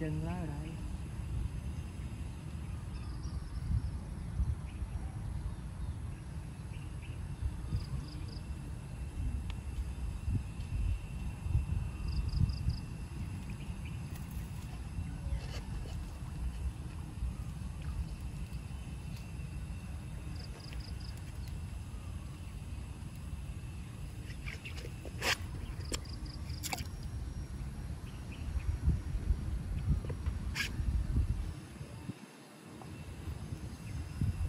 dừng lá ở đây